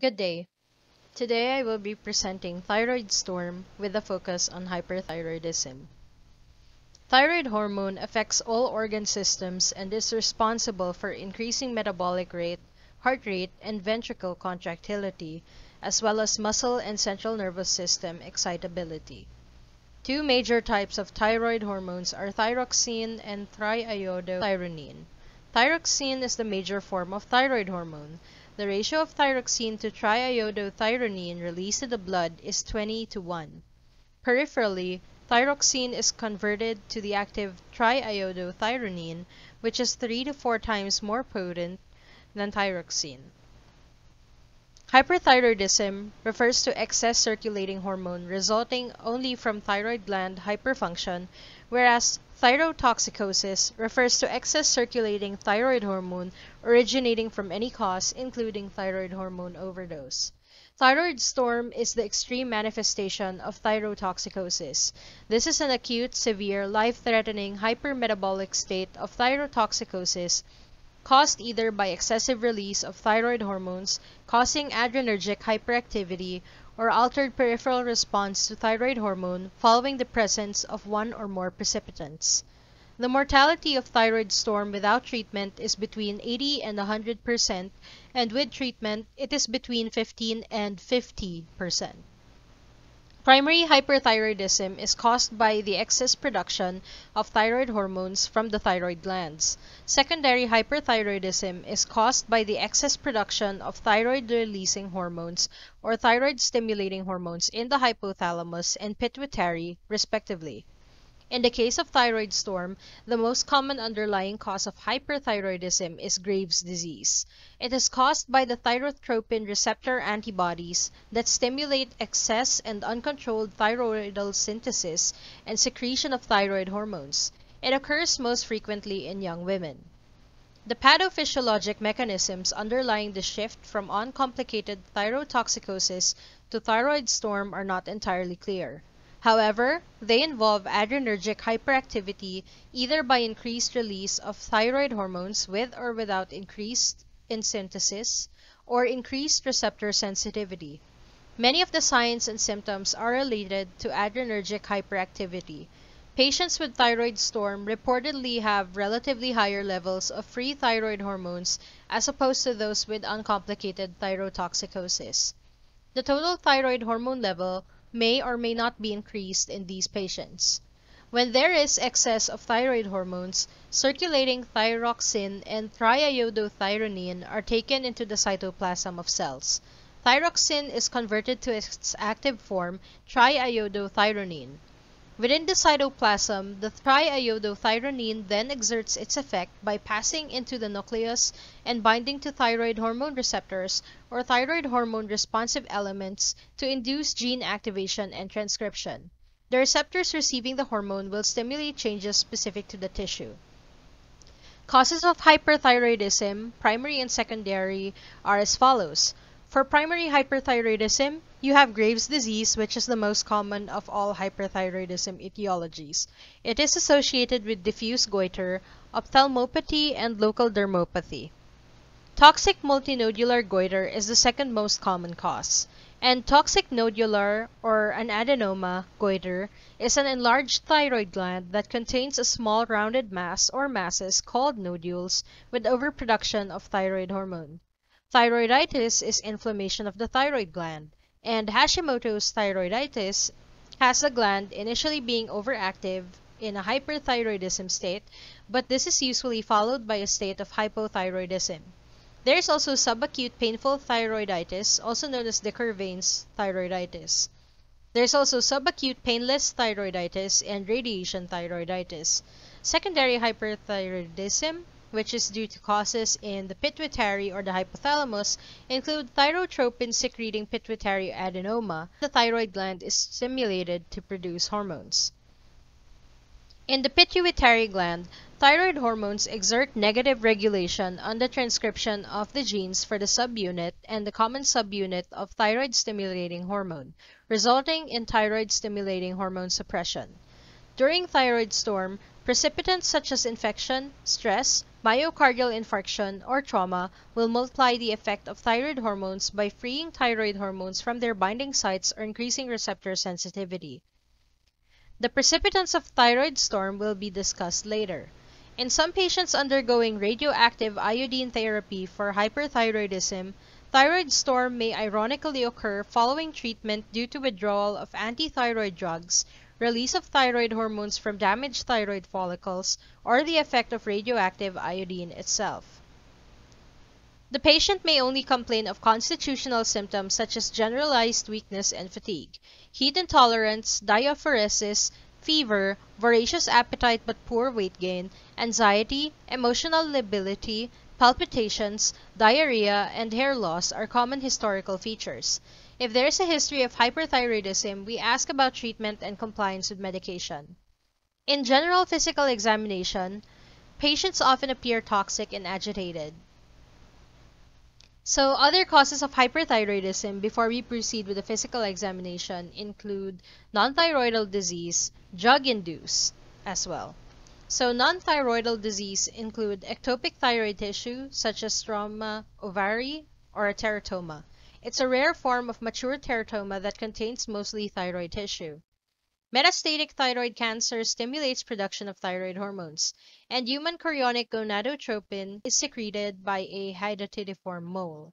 Good day. Today I will be presenting thyroid storm with a focus on hyperthyroidism. Thyroid hormone affects all organ systems and is responsible for increasing metabolic rate, heart rate, and ventricle contractility, as well as muscle and central nervous system excitability. Two major types of thyroid hormones are thyroxine and triiodothyronine. Thyroxine is the major form of thyroid hormone. The ratio of thyroxine to triiodothyronine released to the blood is 20 to 1. Peripherally, thyroxine is converted to the active triiodothyronine, which is 3 to 4 times more potent than thyroxine. Hyperthyroidism refers to excess circulating hormone resulting only from thyroid gland hyperfunction, whereas thyrotoxicosis refers to excess circulating thyroid hormone originating from any cause, including thyroid hormone overdose. Thyroid storm is the extreme manifestation of thyrotoxicosis. This is an acute, severe, life-threatening hypermetabolic state of thyrotoxicosis caused either by excessive release of thyroid hormones, causing adrenergic hyperactivity, or altered peripheral response to thyroid hormone following the presence of one or more precipitants. The mortality of thyroid storm without treatment is between 80 and 100 percent, and with treatment it is between 15 and 50 percent. Primary hyperthyroidism is caused by the excess production of thyroid hormones from the thyroid glands. Secondary hyperthyroidism is caused by the excess production of thyroid-releasing hormones or thyroid-stimulating hormones in the hypothalamus and pituitary, respectively. In the case of thyroid storm, the most common underlying cause of hyperthyroidism is Graves' disease. It is caused by the thyrotropin receptor antibodies that stimulate excess and uncontrolled thyroidal synthesis and secretion of thyroid hormones. It occurs most frequently in young women. The pathophysiologic mechanisms underlying the shift from uncomplicated thyrotoxicosis to thyroid storm are not entirely clear. However, they involve adrenergic hyperactivity either by increased release of thyroid hormones with or without increased in synthesis, or increased receptor sensitivity. Many of the signs and symptoms are related to adrenergic hyperactivity. Patients with thyroid storm reportedly have relatively higher levels of free thyroid hormones as opposed to those with uncomplicated thyrotoxicosis. The total thyroid hormone level may or may not be increased in these patients. When there is excess of thyroid hormones, circulating thyroxine and triiodothyronine are taken into the cytoplasm of cells. Thyroxine is converted to its active form, triiodothyronine. Within the cytoplasm, the triiodothyronine then exerts its effect by passing into the nucleus and binding to thyroid hormone receptors or thyroid hormone responsive elements to induce gene activation and transcription. The receptors receiving the hormone will stimulate changes specific to the tissue. Causes of hyperthyroidism, primary and secondary, are as follows. For primary hyperthyroidism, you have Graves' disease, which is the most common of all hyperthyroidism etiologies. It is associated with diffuse goiter, ophthalmopathy, and local dermopathy. Toxic multinodular goiter is the second most common cause. And toxic nodular or an adenoma goiter is an enlarged thyroid gland that contains a small rounded mass or masses called nodules with overproduction of thyroid hormone. Thyroiditis is inflammation of the thyroid gland, and Hashimoto's thyroiditis has the gland initially being overactive in a hyperthyroidism state, but this is usually followed by a state of hypothyroidism. There is also subacute painful thyroiditis, also known as de Quervain's thyroiditis. There is also subacute painless thyroiditis and radiation thyroiditis. Secondary hyperthyroidism which is due to causes in the pituitary or the hypothalamus, include thyrotropin-secreting pituitary adenoma. The thyroid gland is stimulated to produce hormones. In the pituitary gland, thyroid hormones exert negative regulation on the transcription of the genes for the subunit and the common subunit of thyroid-stimulating hormone, resulting in thyroid-stimulating hormone suppression. During thyroid storm, precipitants such as infection, stress, Myocardial infarction or trauma will multiply the effect of thyroid hormones by freeing thyroid hormones from their binding sites or increasing receptor sensitivity. The precipitants of thyroid storm will be discussed later. In some patients undergoing radioactive iodine therapy for hyperthyroidism, thyroid storm may ironically occur following treatment due to withdrawal of antithyroid drugs, release of thyroid hormones from damaged thyroid follicles, or the effect of radioactive iodine itself. The patient may only complain of constitutional symptoms such as generalized weakness and fatigue, heat intolerance, diaphoresis, fever, voracious appetite but poor weight gain, anxiety, emotional lability, palpitations, diarrhea, and hair loss are common historical features. If there is a history of hyperthyroidism, we ask about treatment and compliance with medication. In general physical examination, patients often appear toxic and agitated. So other causes of hyperthyroidism before we proceed with the physical examination include non-thyroidal disease, drug-induced as well. So non-thyroidal disease include ectopic thyroid tissue such as struma ovarii or a teratoma. It's a rare form of mature teratoma that contains mostly thyroid tissue. Metastatic thyroid cancer stimulates production of thyroid hormones, and human chorionic gonadotropin is secreted by a hydatidiform mole.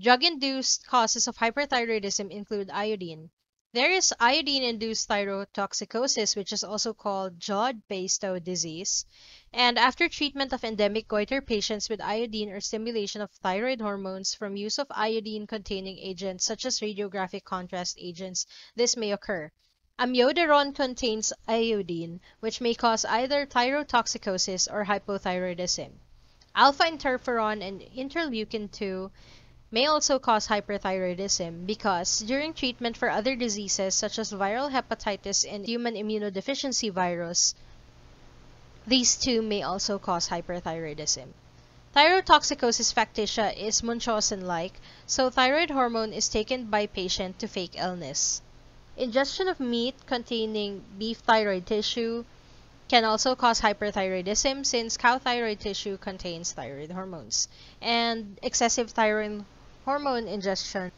Drug-induced causes of hyperthyroidism include iodine. There is iodine-induced thyrotoxicosis, which is also called Jod-Basedow disease, and after treatment of endemic goiter patients with iodine or stimulation of thyroid hormones from use of iodine-containing agents such as radiographic contrast agents, this may occur. Amiodarone contains iodine, which may cause either thyrotoxicosis or hypothyroidism. Alpha interferon and interleukin-2 may also cause hyperthyroidism because during treatment for other diseases such as viral hepatitis and human immunodeficiency virus, these two may also cause hyperthyroidism. Thyrotoxicosis factitia is Munchausen-like, so thyroid hormone is taken by patient to fake illness. Ingestion of meat containing beef thyroid tissue can also cause hyperthyroidism since cow thyroid tissue contains thyroid hormones. And excessive thyroid hormone ingestion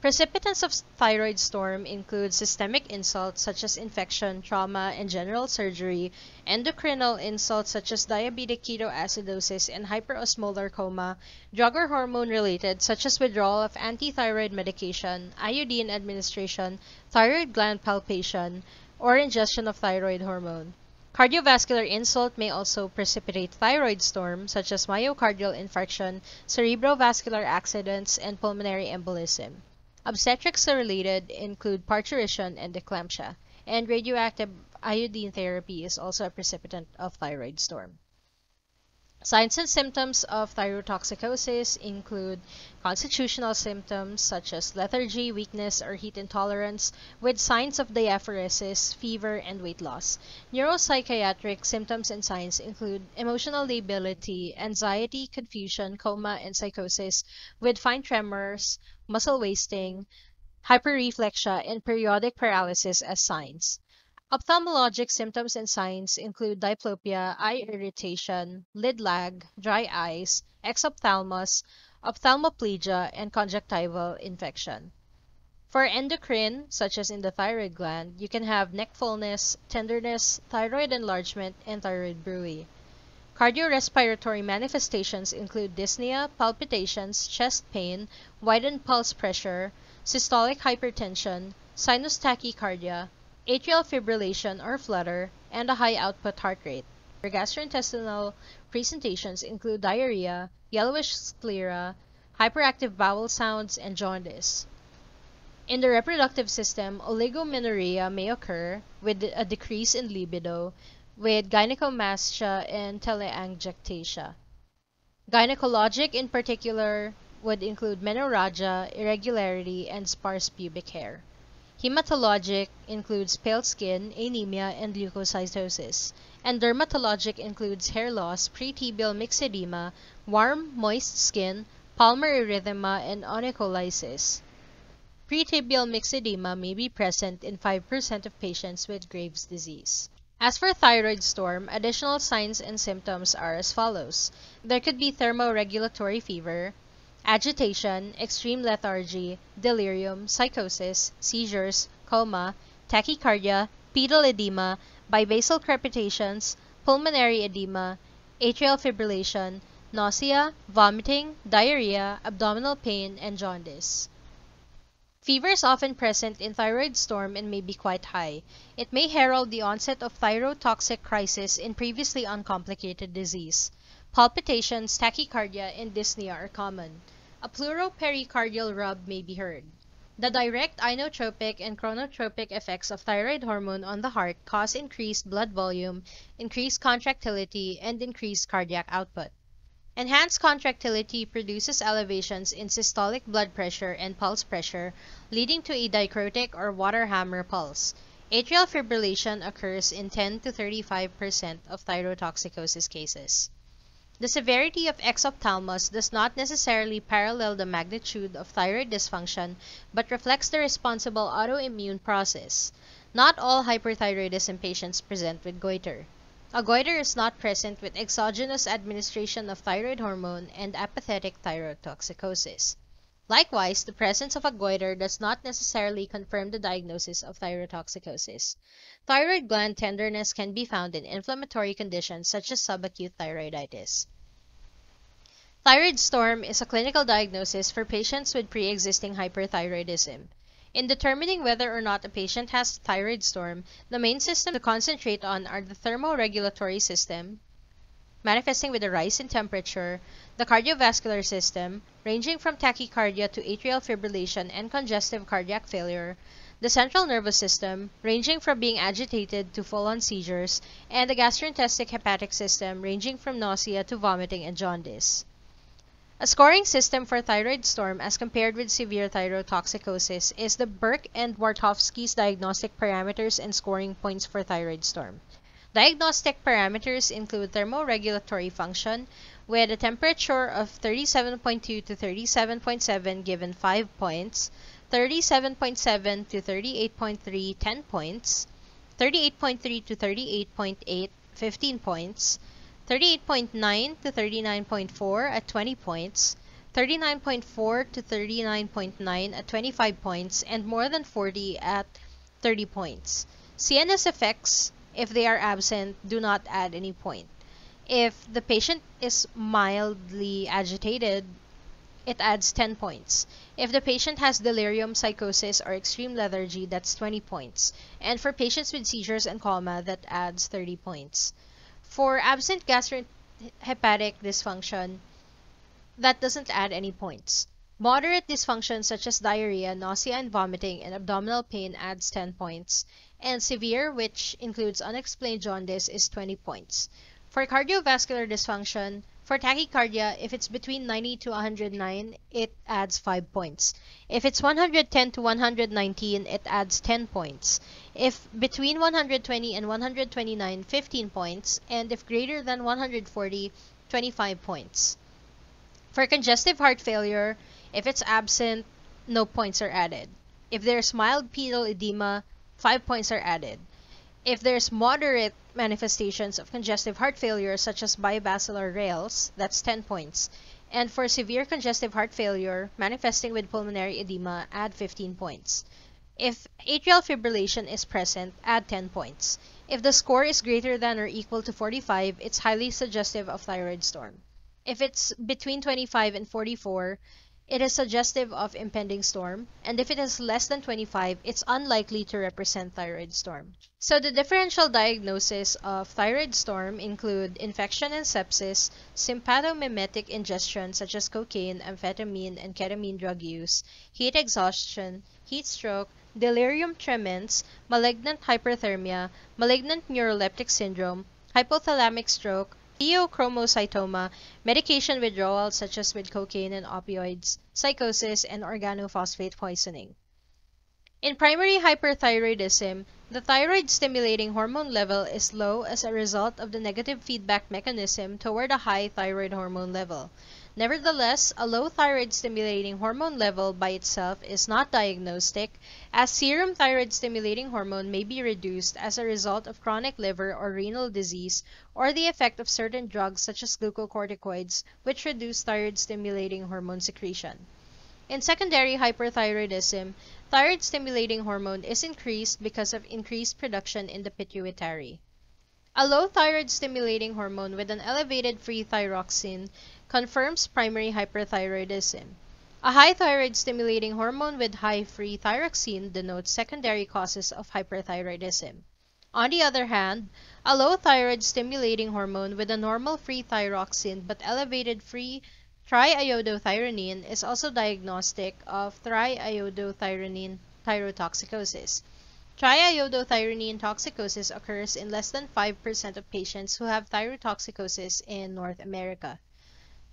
Precipitants of thyroid storm include systemic insults such as infection, trauma, and general surgery, endocrinal insults such as diabetic ketoacidosis and hyperosmolar coma, drug or hormone related such as withdrawal of antithyroid medication, iodine administration, thyroid gland palpation, or ingestion of thyroid hormone. Cardiovascular insult may also precipitate thyroid storm, such as myocardial infarction, cerebrovascular accidents, and pulmonary embolism. Obstetrics related include parturition and eclampsia, and radioactive iodine therapy is also a precipitant of thyroid storm. Signs and symptoms of thyrotoxicosis include constitutional symptoms such as lethargy, weakness, or heat intolerance, with signs of diaphoresis, fever, and weight loss. Neuropsychiatric symptoms and signs include emotional lability, anxiety, confusion, coma, and psychosis, with fine tremors, muscle wasting, hyperreflexia, and periodic paralysis as signs. Ophthalmologic symptoms and signs include diplopia, eye irritation, lid lag, dry eyes, exophthalmos, ophthalmoplegia, and conjunctival infection. For endocrine, such as in the thyroid gland, you can have neck fullness, tenderness, thyroid enlargement, and thyroid bruit. Cardiorespiratory manifestations include dyspnea, palpitations, chest pain, widened pulse pressure, systolic hypertension, sinus tachycardia, atrial fibrillation or flutter, and a high output heart rate. Gastrointestinal presentations include diarrhea, yellowish sclera, hyperactive bowel sounds, and jaundice. In the reproductive system, oligomenorrhea may occur with a decrease in libido, with gynecomastia and telangiectasia. Gynecologic in particular would include menorrhagia, irregularity, and sparse pubic hair. Hematologic includes pale skin, anemia, and leukocytosis. And dermatologic includes hair loss, pretibial myxedema, warm, moist skin, palmar erythema, and onycholysis. Pretibial myxedema may be present in 5% of patients with Graves' disease. As for thyroid storm, additional signs and symptoms are as follows. There could be thermoregulatory fever, agitation, extreme lethargy, delirium, psychosis, seizures, coma, tachycardia, pedal edema, bibasal crepitations, pulmonary edema, atrial fibrillation, nausea, vomiting, diarrhea, abdominal pain, and jaundice. Fever is often present in thyroid storm and may be quite high. It may herald the onset of thyrotoxic crisis in previously uncomplicated disease. Palpitations, tachycardia, and dyspnea are common. A pleuropericardial rub may be heard. The direct inotropic and chronotropic effects of thyroid hormone on the heart cause increased blood volume, increased contractility, and increased cardiac output. Enhanced contractility produces elevations in systolic blood pressure and pulse pressure, leading to a dicrotic or water hammer pulse. Atrial fibrillation occurs in 10 to 35% of thyrotoxicosis cases. The severity of exophthalmos does not necessarily parallel the magnitude of thyroid dysfunction, but reflects the responsible autoimmune process. Not all hyperthyroidism patients present with goiter. A goiter is not present with exogenous administration of thyroid hormone and apathetic thyrotoxicosis. Likewise, the presence of a goiter does not necessarily confirm the diagnosis of thyrotoxicosis. Thyroid gland tenderness can be found in inflammatory conditions such as subacute thyroiditis. Thyroid storm is a clinical diagnosis for patients with pre-existing hyperthyroidism. In determining whether or not a patient has thyroid storm, the main system to concentrate on are the thermoregulatory system, manifesting with a rise in temperature, the cardiovascular system, ranging from tachycardia to atrial fibrillation and congestive cardiac failure, the central nervous system, ranging from being agitated to full-on seizures, and the gastrointestinal hepatic system, ranging from nausea to vomiting and jaundice. A scoring system for thyroid storm as compared with severe thyrotoxicosis is the Burch and Wartofsky's diagnostic parameters and scoring points for thyroid storm. Diagnostic parameters include thermoregulatory function, with a temperature of 37.2 to 37.7 given 5 points, 37.7 to 38.3 10 points, 38.3 to 38.8 15 points, 38.9 to 39.4 at 20 points, 39.4 to 39.9 at 25 points, and more than 40 at 30 points. CNS effects, if they are absent, do not add any point. If the patient is mildly agitated, it adds 10 points. If the patient has delirium, psychosis, or extreme lethargy, that's 20 points. And for patients with seizures and coma, that adds 30 points. For absent gastrohepatic dysfunction, that doesn't add any points. Moderate dysfunction such as diarrhea, nausea and vomiting, and abdominal pain adds 10 points. And severe, which includes unexplained jaundice, is 20 points. For cardiovascular dysfunction, for tachycardia, if it's between 90 to 109, it adds 5 points. If it's 110 to 119, it adds 10 points. If between 120 and 129, 15 points. And if greater than 140, 25 points. For congestive heart failure, if it's absent, no points are added. If there's mild pedal edema, 5 points are added. If there's moderate manifestations of congestive heart failure such as bibasilar rales, that's 10 points. And for severe congestive heart failure manifesting with pulmonary edema, add 15 points. If atrial fibrillation is present, add 10 points. If the score is greater than or equal to 45, it's highly suggestive of thyroid storm. If it's between 25 and 44, it is suggestive of impending storm, and if it is less than 25, it's unlikely to represent thyroid storm. So the differential diagnosis of thyroid storm include infection and sepsis, sympathomimetic ingestion such as cocaine, amphetamine, and ketamine drug use, heat exhaustion, heat stroke, delirium tremens, malignant hyperthermia, malignant neuroleptic syndrome, hypothalamic stroke, pheochromocytoma, medication withdrawal such as with cocaine and opioids, psychosis, and organophosphate poisoning. In primary hyperthyroidism, the thyroid stimulating hormone level is low as a result of the negative feedback mechanism toward a high thyroid hormone level. Nevertheless, a low thyroid stimulating hormone level by itself is not diagnostic, as serum thyroid stimulating hormone may be reduced as a result of chronic liver or renal disease or the effect of certain drugs such as glucocorticoids, which reduce thyroid stimulating hormone secretion. In secondary hyperthyroidism, thyroid stimulating hormone is increased because of increased production in the pituitary. A low thyroid stimulating hormone with an elevated free thyroxine confirms primary hyperthyroidism. A high thyroid stimulating hormone with high free thyroxine denotes secondary causes of hyperthyroidism. On the other hand, a low thyroid stimulating hormone with a normal free thyroxine but elevated free triiodothyronine is also diagnostic of triiodothyronine thyrotoxicosis. Triiodothyronine toxicosis occurs in less than 5% of patients who have thyrotoxicosis in North America.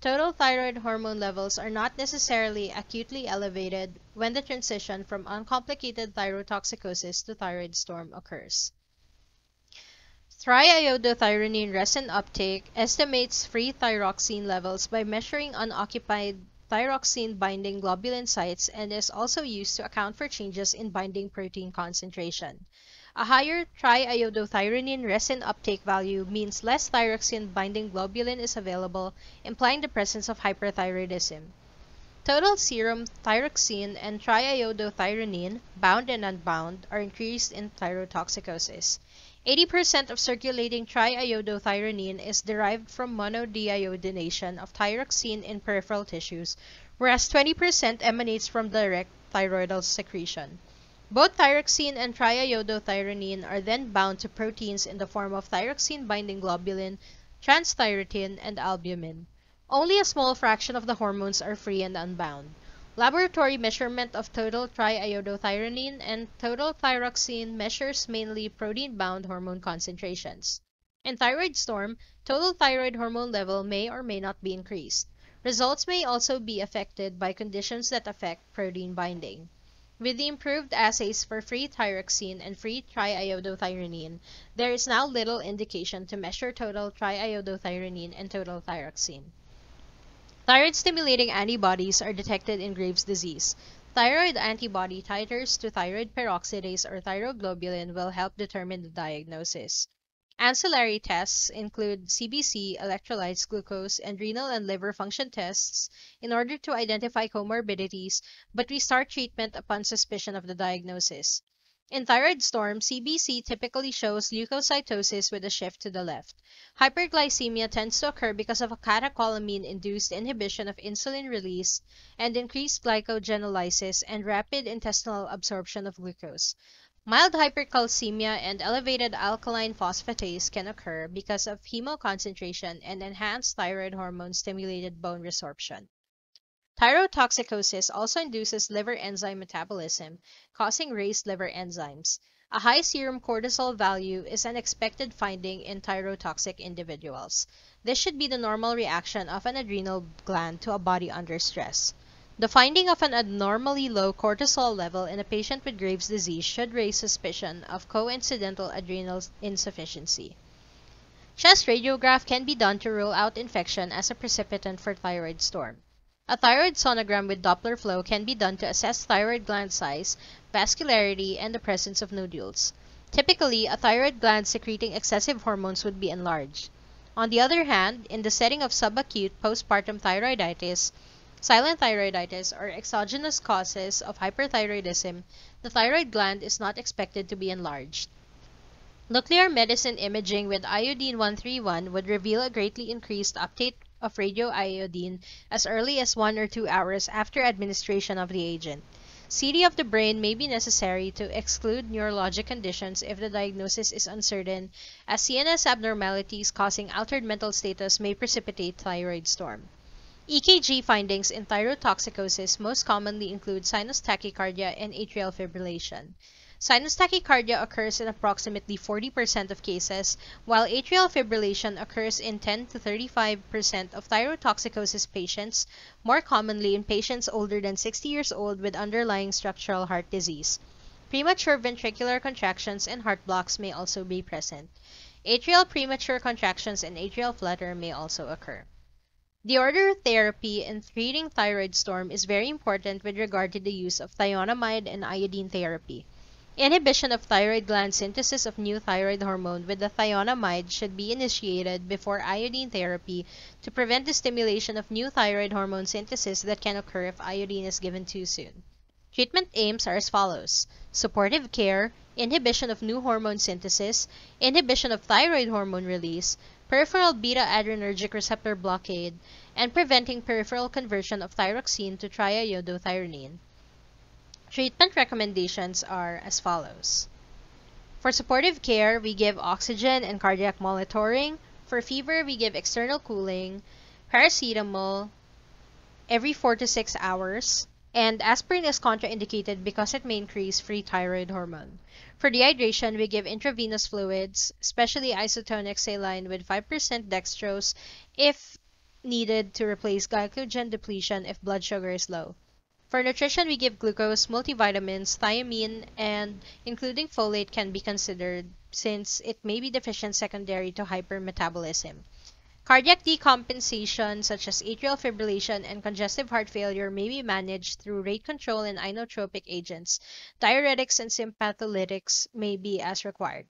Total thyroid hormone levels are not necessarily acutely elevated when the transition from uncomplicated thyrotoxicosis to thyroid storm occurs. Triiodothyronine resin uptake estimates free thyroxine levels by measuring unoccupied thyroxine binding globulin sites and is also used to account for changes in binding protein concentration. A higher triiodothyronine resin uptake value means less thyroxine binding globulin is available, implying the presence of hyperthyroidism. Total serum thyroxine and triiodothyronine, bound and unbound, are increased in thyrotoxicosis. 80% of circulating triiodothyronine is derived from monodeiodination of thyroxine in peripheral tissues, whereas 20% emanates from direct thyroidal secretion. Both thyroxine and triiodothyronine are then bound to proteins in the form of thyroxine-binding globulin, transthyretin, and albumin. Only a small fraction of the hormones are free and unbound. Laboratory measurement of total triiodothyronine and total thyroxine measures mainly protein-bound hormone concentrations. In thyroid storm, total thyroid hormone level may or may not be increased. Results may also be affected by conditions that affect protein binding. With the improved assays for free thyroxine and free triiodothyronine, there is now little indication to measure total triiodothyronine and total thyroxine. Thyroid-stimulating antibodies are detected in Graves' disease. Thyroid antibody titers to thyroid peroxidase or thyroglobulin will help determine the diagnosis. Ancillary tests include CBC, electrolytes, glucose, and renal and liver function tests in order to identify comorbidities, but we start treatment upon suspicion of the diagnosis. In thyroid storm, CBC typically shows leukocytosis with a shift to the left. Hyperglycemia tends to occur because of a catecholamine-induced inhibition of insulin release and increased glycogenolysis and rapid intestinal absorption of glucose. Mild hypercalcemia and elevated alkaline phosphatase can occur because of hemoconcentration and enhanced thyroid hormone-stimulated bone resorption. Thyrotoxicosis also induces liver enzyme metabolism, causing raised liver enzymes. A high serum cortisol value is an expected finding in thyrotoxic individuals. This should be the normal reaction of an adrenal gland to a body under stress. The finding of an abnormally low cortisol level in a patient with Graves' disease should raise suspicion of coincidental adrenal insufficiency. Chest radiograph can be done to rule out infection as a precipitant for thyroid storm. A thyroid sonogram with Doppler flow can be done to assess thyroid gland size, vascularity, and the presence of nodules. Typically, a thyroid gland secreting excessive hormones would be enlarged. On the other hand, in the setting of subacute postpartum thyroiditis, silent thyroiditis, or exogenous causes of hyperthyroidism, the thyroid gland is not expected to be enlarged. Nuclear medicine imaging with iodine 131 would reveal a greatly increased uptake of radioiodine as early as one or two hours after administration of the agent. CT of the brain may be necessary to exclude neurologic conditions if the diagnosis is uncertain, as CNS abnormalities causing altered mental status may precipitate thyroid storm. EKG findings in thyrotoxicosis most commonly include sinus tachycardia and atrial fibrillation. Sinus tachycardia occurs in approximately 40% of cases, while atrial fibrillation occurs in 10 to 35% of thyrotoxicosis patients, more commonly in patients older than 60 years old with underlying structural heart disease. Premature ventricular contractions and heart blocks may also be present. Atrial premature contractions and atrial flutter may also occur. The order of therapy in treating thyroid storm is very important with regard to the use of thionamide and iodine therapy. Inhibition of thyroid gland synthesis of new thyroid hormone with the thionamide should be initiated before iodine therapy to prevent the stimulation of new thyroid hormone synthesis that can occur if iodine is given too soon. Treatment aims are as follows supportive care, inhibition of new hormone synthesis, inhibition of thyroid hormone release, peripheral beta adrenergic receptor blockade, and preventing peripheral conversion of thyroxine to triiodothyronine. Treatment recommendations are as follows. For supportive care, we give oxygen and cardiac monitoring. For fever, we give external cooling, paracetamol every 4 to 6 hours, and aspirin is contraindicated because it may increase free thyroid hormone. For dehydration, we give intravenous fluids, especially isotonic saline with 5% dextrose if needed to replace glycogen depletion if blood sugar is low. For nutrition, we give glucose, multivitamins, thiamine, and including folate can be considered since it may be deficient secondary to hypermetabolism. Cardiac decompensation, such as atrial fibrillation and congestive heart failure, may be managed through rate control and inotropic agents. Diuretics and sympatholytics may be as required.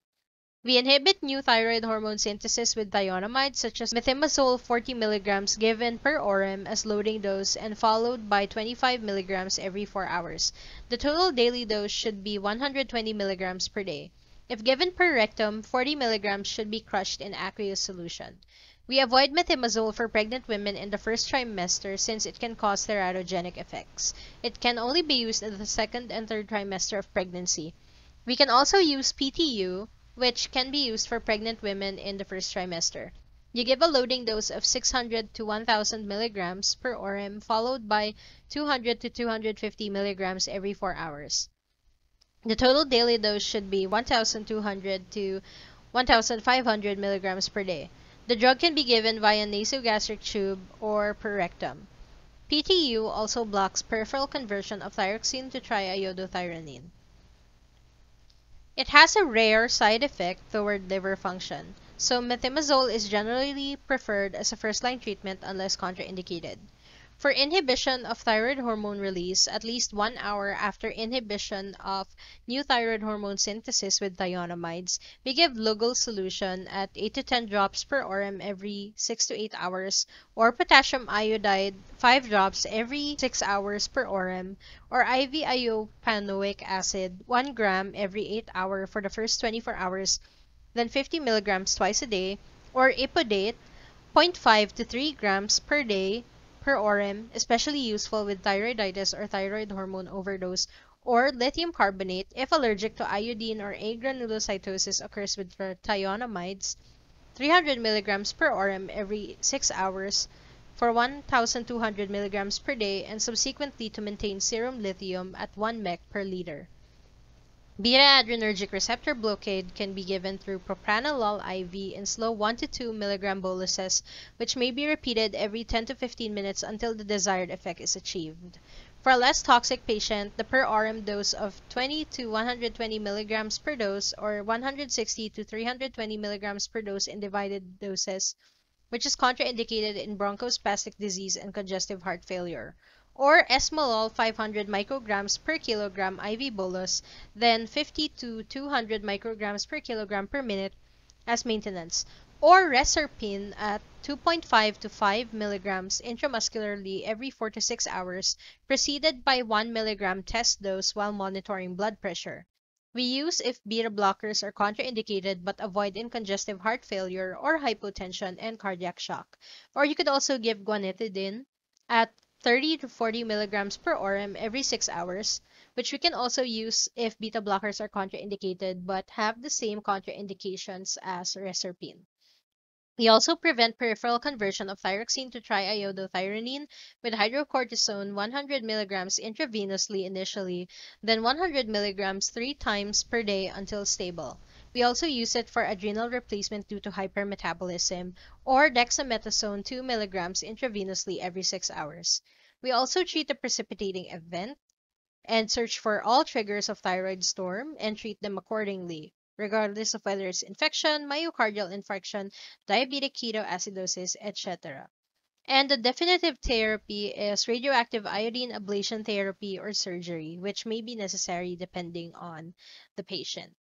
We inhibit new thyroid hormone synthesis with thionamide such as methimazole 40 mg given per orem as loading dose and followed by 25 mg every 4 hours. The total daily dose should be 120 mg per day. If given per rectum, 40 mg should be crushed in aqueous solution. We avoid methimazole for pregnant women in the first trimester since it can cause teratogenic effects. It can only be used in the second and third trimester of pregnancy. We can also use PTU which can be used for pregnant women in the first trimester. You give a loading dose of 600 to 1000 milligrams per orem, followed by 200 to 250 milligrams every 4 hours. The total daily dose should be 1200 to 1500 milligrams per day. The drug can be given via nasogastric tube or per rectum. PTU also blocks peripheral conversion of thyroxine to triiodothyronine. It has a rare side effect toward liver function, so methimazole is generally preferred as a first-line treatment unless contraindicated. For inhibition of thyroid hormone release, at least one hour after inhibition of new thyroid hormone synthesis with thionamides, we give Lugol solution at 8 to 10 drops per orem every 6 to 8 hours, or potassium iodide 5 drops every 6 hours per orem, or IV iopanoic acid 1 gram every 8 hour for the first 24 hours, then 50 milligrams twice a day, or ipodate 0.5 to 3 grams per day per orem, especially useful with thyroiditis or thyroid hormone overdose, or lithium carbonate if allergic to iodine or agranulocytosis occurs with thionamides, 300 mg per orem every 6 hours for 1,200 mg per day and subsequently to maintain serum lithium at 1 mg per liter. Beta-adrenergic receptor blockade can be given through propranolol IV in slow 1 to 2 mg boluses, which may be repeated every 10 to 15 minutes until the desired effect is achieved. For a less toxic patient, the per orem dose of 20 to 120 mg per dose or 160 to 320 mg per dose in divided doses, which is contraindicated in bronchospastic disease and congestive heart failure or esmolol 500 micrograms per kilogram IV bolus, then 50 to 200 micrograms per kilogram per minute as maintenance, or reserpine at 2.5 to 5 milligrams intramuscularly every 4 to 6 hours, preceded by 1 milligram test dose while monitoring blood pressure. We use if beta blockers are contraindicated but avoid in congestive heart failure or hypotension and cardiac shock. Or you could also give guanethidine at 30 to 40 milligrams per orem every 6 hours, which we can also use if beta blockers are contraindicated but have the same contraindications as reserpine. We also prevent peripheral conversion of thyroxine to triiodothyronine with hydrocortisone 100 milligrams intravenously initially, then 100 milligrams three times per day until stable. We also use it for adrenal replacement due to hypermetabolism, or dexamethasone 2 mg intravenously every 6 hours. We also treat the precipitating event and search for all triggers of thyroid storm and treat them accordingly, regardless of whether it's infection, myocardial infarction, diabetic ketoacidosis, etc. And the definitive therapy is radioactive iodine ablation therapy or surgery, which may be necessary depending on the patient.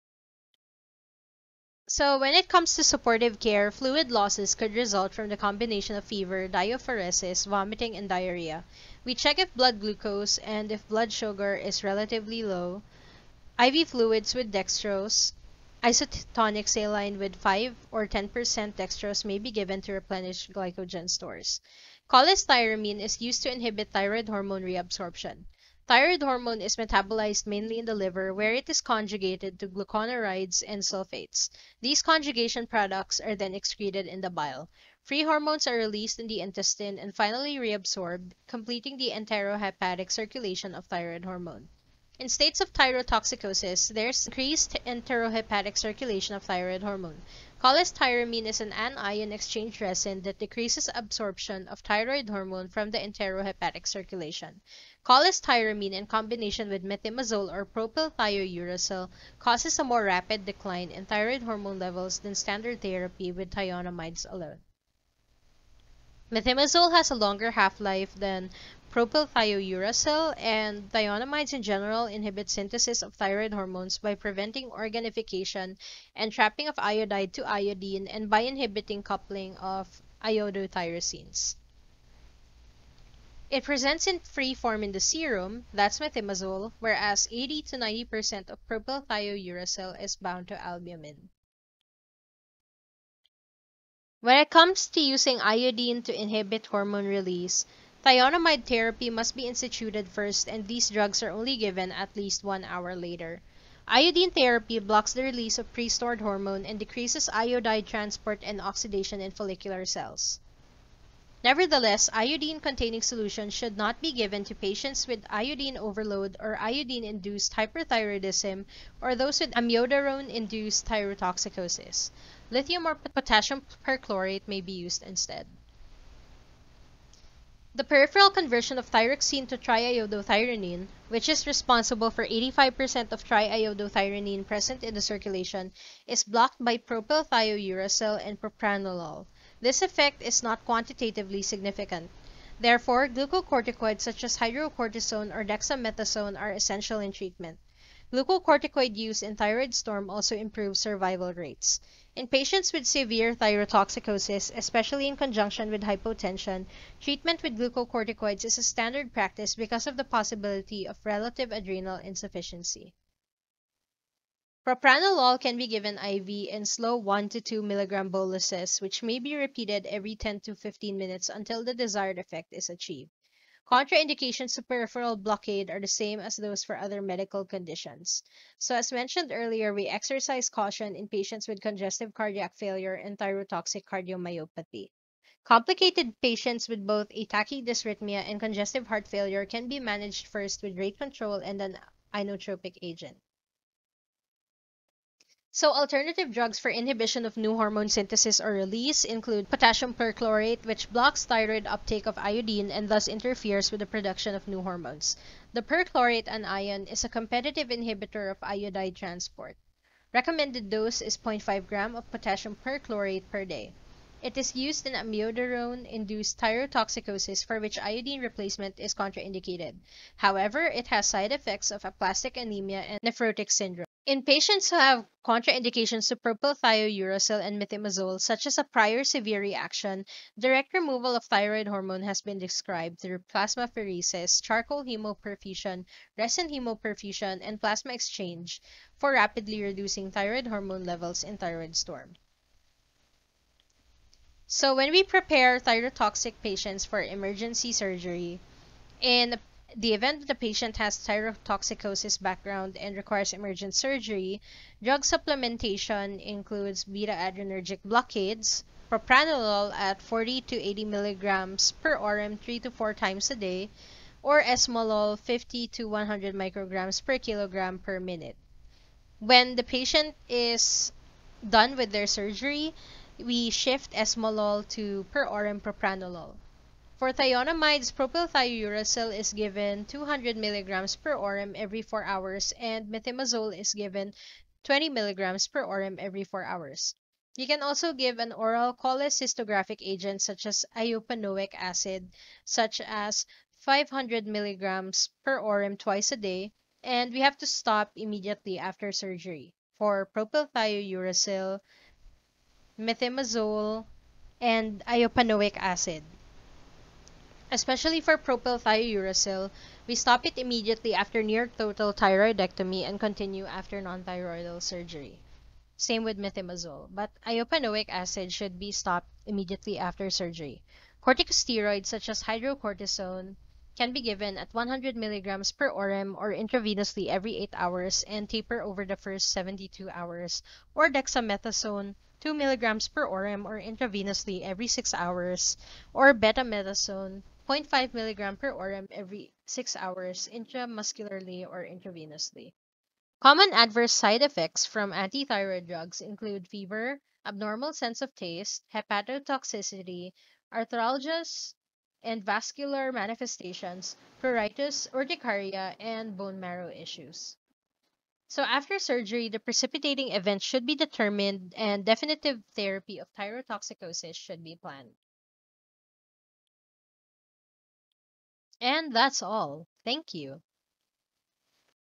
So, when it comes to supportive care, fluid losses could result from the combination of fever, diaphoresis, vomiting, and diarrhea. We check if blood glucose and if blood sugar is relatively low. IV fluids with dextrose, isotonic saline with 5 or 10% dextrose may be given to replenish glycogen stores. Cholestyramine is used to inhibit thyroid hormone reabsorption. Thyroid hormone is metabolized mainly in the liver where it is conjugated to glucuronides and sulfates. These conjugation products are then excreted in the bile. Free hormones are released in the intestine and finally reabsorbed, completing the enterohepatic circulation of thyroid hormone. In states of thyrotoxicosis, there's increased enterohepatic circulation of thyroid hormone. Cholestyramine is an anion exchange resin that decreases absorption of thyroid hormone from the enterohepatic circulation. Cholestyramine in combination with methimazole or propylthiouracil causes a more rapid decline in thyroid hormone levels than standard therapy with thionamides alone. Methimazole has a longer half-life than propylthiouracil, and thionamides in general inhibit synthesis of thyroid hormones by preventing organification and trapping of iodide to iodine and by inhibiting coupling of iodotyrosines. It presents in free form in the serum, that's methimazole, whereas 80 to 90% of propylthiouracil is bound to albumin. When it comes to using iodine to inhibit hormone release, thionamide therapy must be instituted first and these drugs are only given at least one hour later. Iodine therapy blocks the release of pre-stored hormone and decreases iodide transport and oxidation in follicular cells. Nevertheless, iodine-containing solutions should not be given to patients with iodine overload or iodine-induced hyperthyroidism or those with amiodarone-induced thyrotoxicosis. Lithium or potassium perchlorate may be used instead. The peripheral conversion of thyroxine to triiodothyronine, which is responsible for 85% of triiodothyronine present in the circulation, is blocked by propylthiouracil and propranolol. This effect is not quantitatively significant. Therefore, glucocorticoids such as hydrocortisone or dexamethasone are essential in treatment. Glucocorticoid use in thyroid storm also improves survival rates. In patients with severe thyrotoxicosis, especially in conjunction with hypotension, treatment with glucocorticoids is a standard practice because of the possibility of relative adrenal insufficiency. Propranolol can be given IV in slow 1 to 2 mg boluses, which may be repeated every 10 to 15 minutes until the desired effect is achieved. Contraindications to peripheral blockade are the same as those for other medical conditions. So as mentioned earlier, we exercise caution in patients with congestive cardiac failure and thyrotoxic cardiomyopathy. Complicated patients with both a tachydysrhythmia and congestive heart failure can be managed first with rate control and an inotropic agent. So alternative drugs for inhibition of new hormone synthesis or release include potassium perchlorate, which blocks thyroid uptake of iodine and thus interferes with the production of new hormones. The perchlorate anion is a competitive inhibitor of iodide transport. Recommended dose is 0.5 gram of potassium perchlorate per day. It is used in amiodarone-induced thyrotoxicosis for which iodine replacement is contraindicated. However, it has side effects of aplastic anemia and nephrotic syndrome. In patients who have contraindications to propylthiouracil and methimazole, such as a prior severe reaction, direct removal of thyroid hormone has been described through plasmapheresis, charcoal hemoperfusion, resin hemoperfusion, and plasma exchange for rapidly reducing thyroid hormone levels in thyroid storm. So when we prepare thyrotoxic patients for emergency surgery, in the event that the patient has thyrotoxicosis background and requires emergent surgery, drug supplementation includes beta-adrenergic blockades, propranolol at 40 to 80 milligrams per orem 3 to 4 times a day, or esmolol 50 to 100 micrograms per kilogram per minute. When the patient is done with their surgery, we shift esmolol to per orem propranolol. For thionamides, propylthiouracil is given 200 mg per orem every 4 hours and methimazole is given 20 mg per orem every 4 hours. You can also give an oral cholecystographic agent such as iopanoic acid, such as 500 milligrams per orem twice a day, and we have to stop immediately after surgery for propylthiouracil, methimazole, and iopanoic acid. Especially for propylthiouracil, we stop it immediately after near total thyroidectomy and continue after non-thyroidal surgery. Same with methimazole, but iopanoic acid should be stopped immediately after surgery. Corticosteroids such as hydrocortisone can be given at 100 milligrams per orem or intravenously every 8 hours and taper over the first 72 hours, or dexamethasone 2 milligrams per orem or intravenously every 6 hours, or betamethasone 0.5 milligram per orem every 6 hours intramuscularly or intravenously. Common adverse side effects from antithyroid drugs include fever, abnormal sense of taste, hepatotoxicity, arthralgias, and vascular manifestations, pruritus, urticaria, and bone marrow issues. So after surgery, the precipitating event should be determined and definitive therapy of thyrotoxicosis should be planned. And that's all. Thank you.